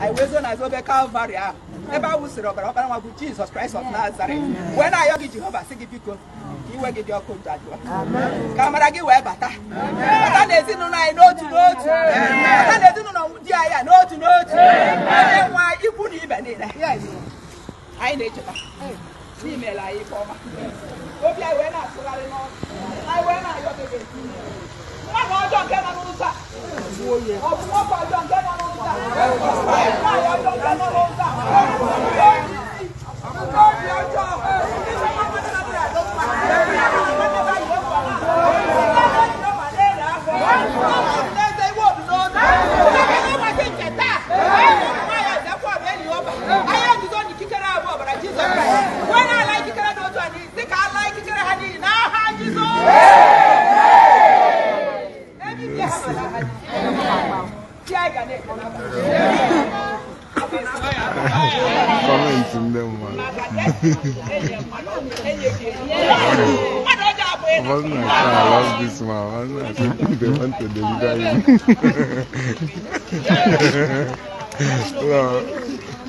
anyị wee zo n'azụ obe ahụ ebe ahụ siri ọbara ọbara nwa bụ jizọs kraịst of nazaret wee na-ayọ gị jehova si gị biko ka iwe gị dị ọkụ ndụ ajụọ ka amara gị wee bata bata na ezinụlọ anyị n'otu n'otu bata na ezinụlọ di n'otu n'otu na ibe niile anyị na-echeta anyị obi na-atụgharị na Comment ndị mmadụ. What's my car? I love this man. What's my car? They want to deliver him. no,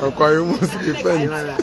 Okoye must be friends.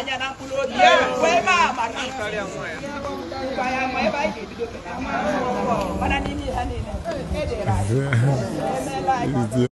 anya na mkpụrụ obi ya wee maa ya ma ebe anyị ga-ebido mana n'ime ha niile emeela anyị